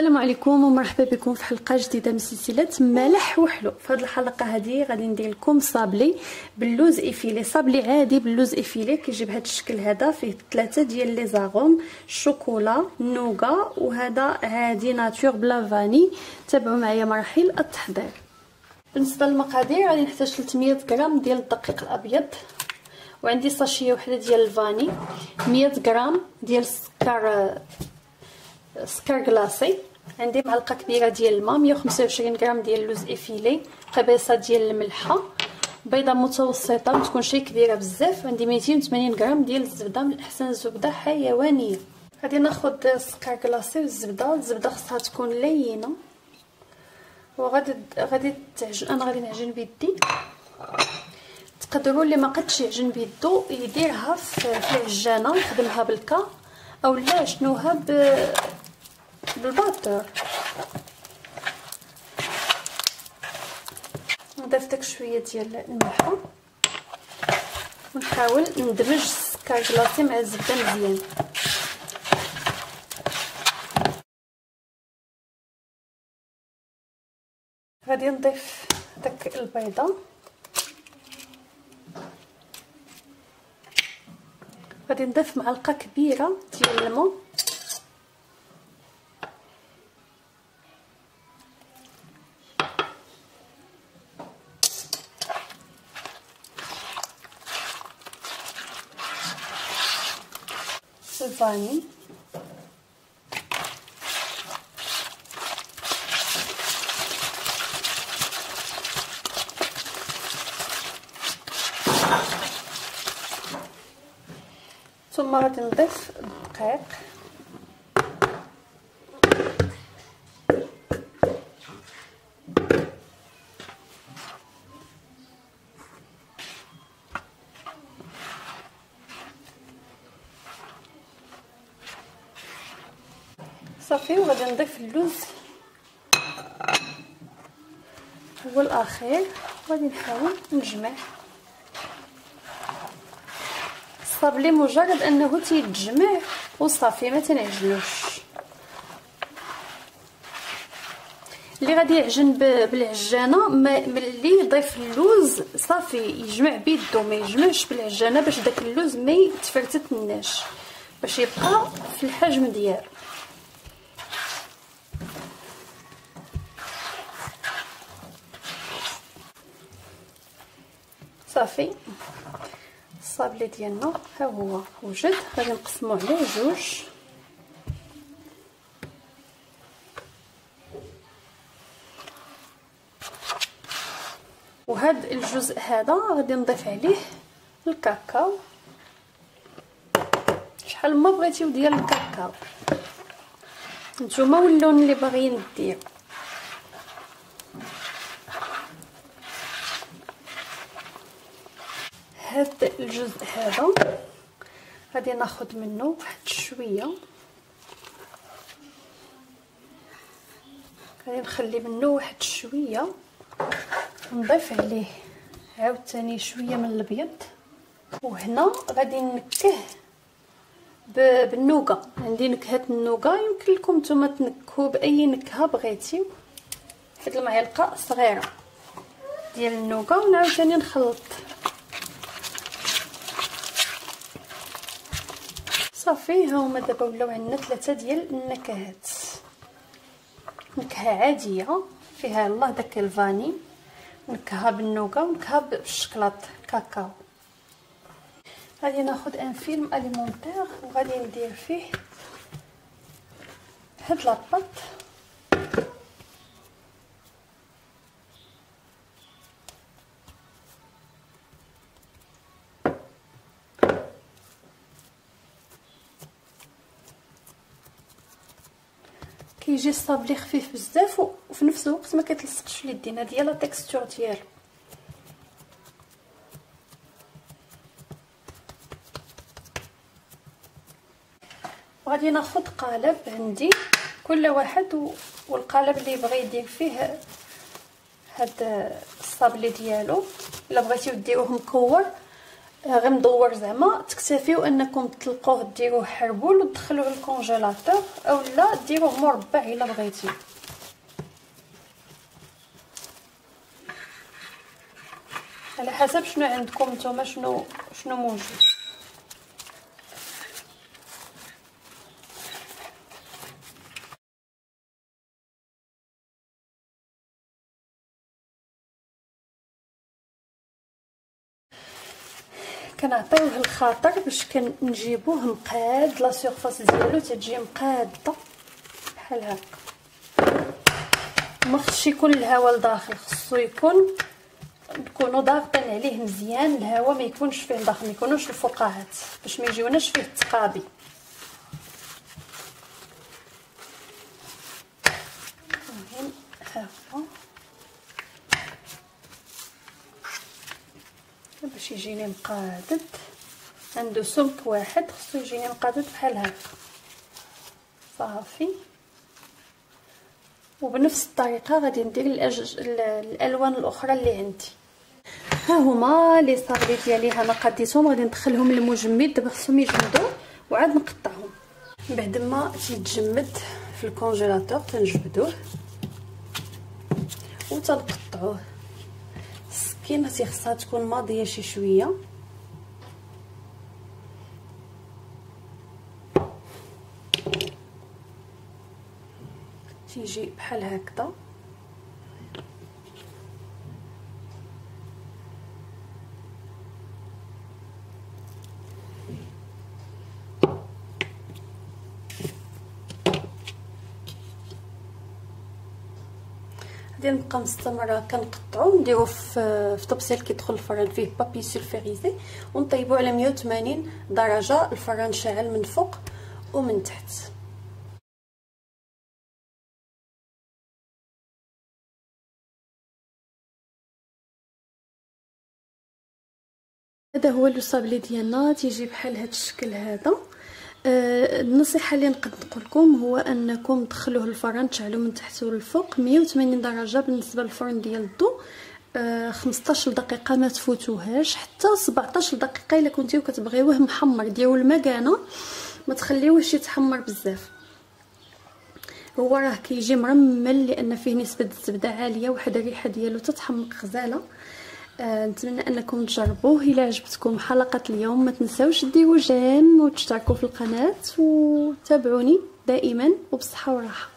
السلام عليكم ومرحبا بكم في حلقة جديدة من سلسلة ملح وحلو. في هذه الحلقة هذه غادي ندير لكم صابلي باللوز effilées sablé عادي باللوز effilées كيجي بهذا الشكل هذا فيه ثلاثة ديال les arômes الشوكولا nougat وهذا عادي nature بلا vanille. تابعوا معايا مراحل التحضير. بالنسبة للمقادير غادي نحتاج 300 غرام ديال الدقيق الأبيض وعندي sachet وحدة ديال ال vanille 100 غرام ديال السكر سكر كلاصي عندي معلقة كبيرة ديال الماء 125 غرام ديال اللوز إفيلي قبيصة ديال الملحة بيضة متوسطة ما تكونش كبيرة بزاف. عندي 280 غرام ديال الزبدة من أحسن الزبده حيوانية. غادي ناخذ السكر كلاصي والزبدة. الزبدة خصها تكون لينة. وغادي غادي تعجن أنا غادي نعجن بيدي. تقدروا اللي ما قدش يعجن بيدو يديرها في العجانه يخدمها بالكا أو لا شنوها ب بالباطر نضيف داك شوية ديال الملح. ونحاول ندمج السكر كلاصي مع الزبدة مزيان. غادي نضيف داك البيضة. غادي نضيف معلقة كبيرة ديال الماء. الفاني. ثم غادي نضيف الدقيق صافي وغادي نضيف اللوز. هو الأخير. وغادي نحاول نجمع. الصابلي مجرد أنه تيتجمع وصافي ما تنعجنوش اللي غادي يعجن بالعجانة ملي يضيف اللوز صافي يجمع بيدو ما يجمعش بالعجانة باش داك اللوز ما يتفرتتناش باش يبقى في الحجم ديالو. صافي. الصابلي ديالنا ها هو وجد. غادي نقسمو على جوج. وهاد الجزء هذا غادي نضيف عليه الكاكاو. شحال ما بغيتيو ديال الكاكاو. نتوما واللون اللي باغيين ديروا هاد الجزء هذا. غادي ناخذ منه واحد شوية. غادي نخلي منه واحد شوية. نضيف عليه عاوتاني شوية من الأبيض. وهنا غادي نكه بالنوغا عندي نكهة النوغا يمكن لكم نتوما تنكهوا بأي نكهة بغيتيو واحد المعلقة صغيرة ديال النوغا ونعاود ثاني نخلط. صافي ها هما دابا ولاو عندنا ثلاثة ديال النكهات. نكهة عادية فيها الله داك الفاني نكهة بالنوغا ونكهة بالشكلاط كاكاو. غادي ناخذ أن فيلم أليمونتير وغادي ندير فيه هاد لاباط. كيجي الصابلي خفيف بزاف وفي نفس الوقت ما كيتلصقش في اليدين. هذه هي la texture ديالو. غادي ناخذ قالب عندي كل واحد والقالب اللي بغى يدير فيه هاد الصابلي ديالو. إلا بغيتيو ديروه مكور غير مدور زعما تكتفيو أنكم تطلقوه ديروه حربول وتدخلوه لل congélateur أولا ديروه مربع إلا بغيتي. على حسب شنو عندكم نتوما شنو شنو موجود. كنعطيوه الخاطر باش كنجيبوه مقاد لا سيرفاس ديالو تتجي مقاده بحال هكا. ما خصش يكون الهواء لداخل خصو يكون نكونوا ضاغطين عليه مزيان الهواء ما يكونش فيه داخل ما يكونوش الفقاعات باش ما يجيوناش فيه التقابي. باش يجيني مقادد عنده سمك واحد خصو يجيني مقادد بحال هكا. صافي. وبنفس الطريقة غادي ندير الألوان الأخرى اللي عندي. ها هما لي صابلي ديالي أنا قديتهم غادي ندخلهم للمجمد. دابا خصهم يجمدوا وعاد نقطعهم. بعد ما تيتجمد في الكونجيلاتور تنجبدوه وتنقطعوه. السكينه تيخصها تكون ماضية شي شوية. تيجي بحال هكذا. غادي نبقى مستمرة. كنقطعو نديرو في طبسيل كيدخل الفران فيه بابي سولفيريزي ونطيبو على 180 درجة. الفران شاعل من فوق ومن تحت. هذا هو لو صابلي ديالنا. تيجي بحال هذا الشكل هذا. آه النصيحة اللي نقد نقول لكم هو أنكم تدخلوه الفران تشعلوا من تحت والفوق 180 درجة بالنسبة للفرن ديال الضو. آه 15 دقيقة ما تفوتوهاش حتى 17 دقيقة إلا كنتيو كتبغيوه محمر ديروا المكانة ما تخليوهش يتحمر بزاف. هو راه كيجي مرمل لأن فيه نسبة الزبدة عالية واحد الريحة ديالو تتحمق غزالة. آه نتمنى أنكم تجربوه. إلى عجبتكم حلقة اليوم ما تنساوش ديروا جيم وتشتركوا في القناة وتابعوني دائما وبصحة وراحة.